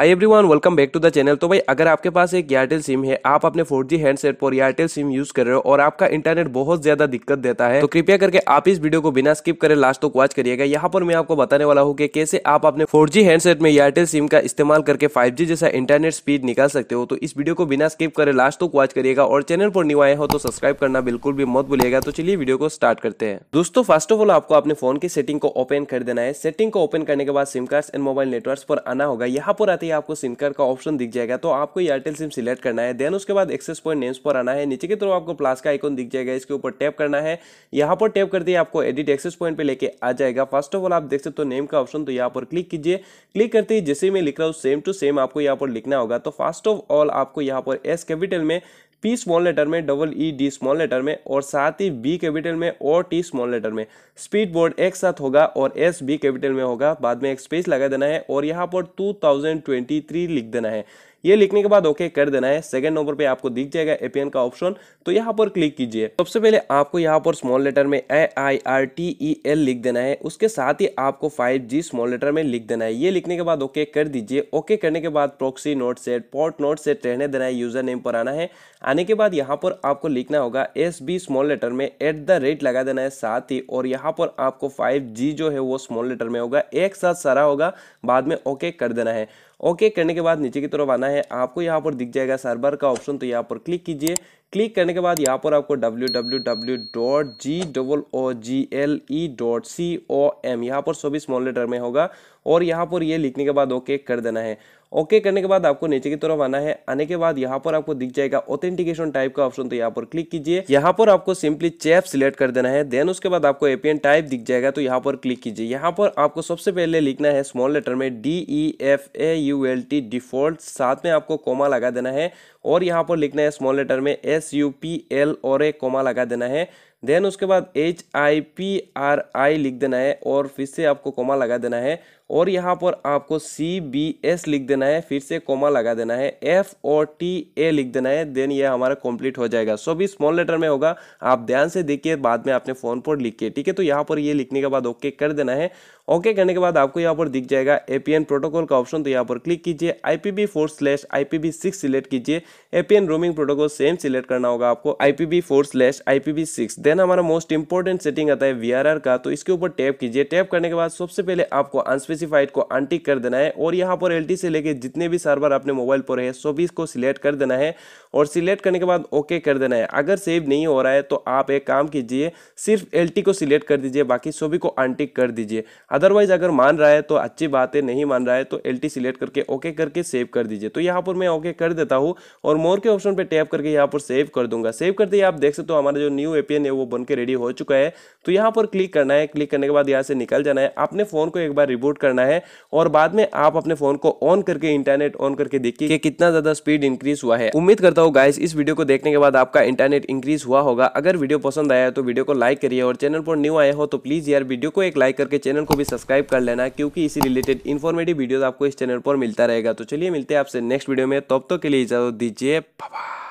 Hi everyone welcome back to the channel तो भाई, अगर आपके पास एक एयरटेल सिम है, आप अपने 4G हैंडसेट पर एयरटेल सिम यूज़ कर रहे हो और आपका इंटरनेट बहुत ज़्यादा दिक्कत देता है तो कृपया करके आप इस वीडियो को बिना स्किप करे लास्ट तक वॉच करिएगा। यहाँ पर मैं आपको बताने वाला हूँ कि कैसे आप अपने 4G हैंडसेट में एयरटेल सिम का इस्तेमाल करके 5G जैसा इंटरनेट स्पीड निकाल सकते हो। तो इस वीडियो को बिना स्किप करे लास्ट तक वॉच करिएगा और चैनल पर न्यू आए हो तो सब्सक्राइब करना बिल्कुल भी मत भूलिएगा। तो चलिए वीडियो को स्टार्ट करते हैं। दोस्तों फ़र्स्ट ऑफ़ ऑल आपको अपने फ़ोन की सेटिंग को ओपन कर देना है। सेटिंग को ओपन करने के बाद SIM card and mobile network पर आना होगा। यहाँ पर आते ही आपको सिम कार्ड का ऑप्शन दिख जाएगा तो आपको एयरटेल सिम सिलेक्ट करना है। देन उसके बाद एक्सेस पॉइंट नेम्स पर आना है। नीचे की तरफ़ आपको प्लस का आइकन दिख जाएगा। इसके ऊपर टैप करना है। यहाँ पर टैप करते ही आपको एडिट एक्सेस पॉइंट पर लेके आ जाएगा। फ़र्स्ट ऑफ़ ऑल आप देख सकते हो नेम का ऑप्शन तो यहाँ पर क्लिक कीजिए। क्लिक करते ही जैसे मैं लिख रहा हूँ सेम टू सेम आपको यहाँ पर लिखना होगा। तो फ़र्स्ट ऑफ़ ऑल आपको यहाँ पर एस कैपिटल में पी स्मॉल लेटर में double E D small letter में और साथ ही बी कैपिटल में और टी स्मॉल लेटर में। स्पीड बोर्ड एक साथ होगा और एस बी कैपिटल में होगा। बाद में एक स्पेस लगा देना है और यहाँ पर 2023 लिख देना है। ये लिखने के बाद ओके कर देना है। सेकंड नंबर पे आपको दिख जाएगा एपीएन का ऑप्शन। तो यहाँ पर क्लिक कीजिए। सबसे पहले आपको यहाँ पर स्मॉल लेटर में A I R T E L लिख देना है। उसके साथ ही आपको फाइव जी स्मॉल लेटर में लिख देना है। ये लिखने के बाद ओके कर दीजिए। ओके करने के बाद proxy not set port not set रहने देना है। यूज़र नेम पर आना है। आने के बाद यहाँ पर आपको लिखना होगा एस बी स्मॉल लेटर में एट द रेट लगा देना है साथ ही। और यहाँ पर आपको फाइव जी जो है वो स्मॉल लेटर में होगा। एक साथ सारा होगा। बाद में ओके कर देना है। ओके, करने के बाद नीचे की तरफ़ आना है। आपको यहाँ पर दिख जाएगा सर्वर का ऑप्शन तो यहाँ पर क्लिक कीजिए। क्लिक करने के बाद यहाँ पर आपको W W W dot G double O G L E dot C O M यहाँ पर सभी स्मॉल लेटर में होगा और यहाँ पर ये लिखने के बाद ओके कर देना है। ओके करने के बाद आपको नीचे की तरफ़ आना है। आने के बाद यहाँ पर आपको दिख जाएगा ऑथेंटिकेशन टाइप का ऑप्शन तो यहाँ पर क्लिक कीजिए। यहाँ पर आपको सिंपली चैप सिलेक्ट कर देना है। देन उसके बाद आपको एपीएन टाइप दिख जाएगा तो यहाँ पर क्लिक कीजिए। यहाँ पर आपको सबसे पहले लिखना है स्मॉल लेटर में D E F A U L T default साथ में आपको कोमा लगा देना है। और यहाँ पर लिखना है स्मॉल लेटर में एस यू पी एल और ए कोमा लगा देना है। देन उसके बाद H I P R I लिख देना है और फिर से आपको कोमा लगा देना है। और यहाँ पर आपको सी बी एस लिख देना है, फिर से कोमा लगा देना है। एफ़ और टी ए लिख देना है देन ये हमारा कंप्लीट हो जाएगा। सो भी स्मॉल लेटर में होगा, आप ध्यान से देखिए, बाद में आपने फ़ोन पर लिखिए ठीक है? तो यहाँ पर ये लिखने के बाद ओके कर देना है। ओके करने के बाद आपको यहाँ पर दिख जाएगा एपीएन प्रोटोकॉल का ऑप्शन तो यहाँ पर क्लिक कीजिए। IPv four slash IPv six select कीजिए। APN roaming protocol same select करना होगा आपको। IPv four slash IPv six then हमारा मोस्ट इंपॉर्टेंट सेटिंग आता है वीआरआर का तो इसके ऊपर टैप कीजिए। टैप करने के बाद सबसे पहले आपको अनस्पेसिफाइड को अनटिक कर देना है और यहाँ पर एलटी से लेके जितने भी सर्वर अपने मोबाइल पर है, सभी को सिलेक्ट कर देना है और सिलेक्ट करने के बाद ओके कर देना है। अगर सेव नहीं हो रहा है तो आप एक काम कीजिए, सिर्फ़ एल को सिलेक्ट कर दीजिए, बाकी सभी को अनटिक कर दीजिए। अदरवाइज़ अगर मान रहा है तो अच्छी बात है, नहीं मान रहा है तो एल सिलेक्ट करके ओके करके सेव कर दीजिए। तो यहाँ पर मैं ओके कर देता हूँ और मोर के ऑप्शन पर टैप करके यहाँ पर सेव कर दूँगा। सेव करते ही आप देख सकते हो हमारा जो न्यू एपीएन है वो बन के रेडी हो चुका है। तो यहाँ पर क्लिक करना है। क्लिक करने के बाद यहाँ से निकल जाना है। अपने फ़ोन को एक बार रिबूट करना है और बाद में आप अपने फ़ोन को ऑन करके इंटरनेट ऑन करके देखिए कि कितना ज़्यादा स्पीड इंक्रीज हुआ है। उम्मीद करता हूँ गाइस इस वीडियो को देखने के बाद आपका इंटरनेट इंक्रीज हुआ होगा। अगर वीडियो पसंद आया तो वीडियो को लाइक करिए और चैनल पर न्यू आए हो तो प्लीज़ यार वीडियो को एक लाइक करके चैनल को भी सब्सक्राइब कर लेना क्योंकि इसी रिलेटेड इन्फॉर्मेटिव वीडियो आपको इस चैनल पर मिलता रहेगा। तो चलिए मिलते हैं आपसे नेक्स्ट वीडियो में। तब तो के लिए इजाज़त दीजिए। बाबा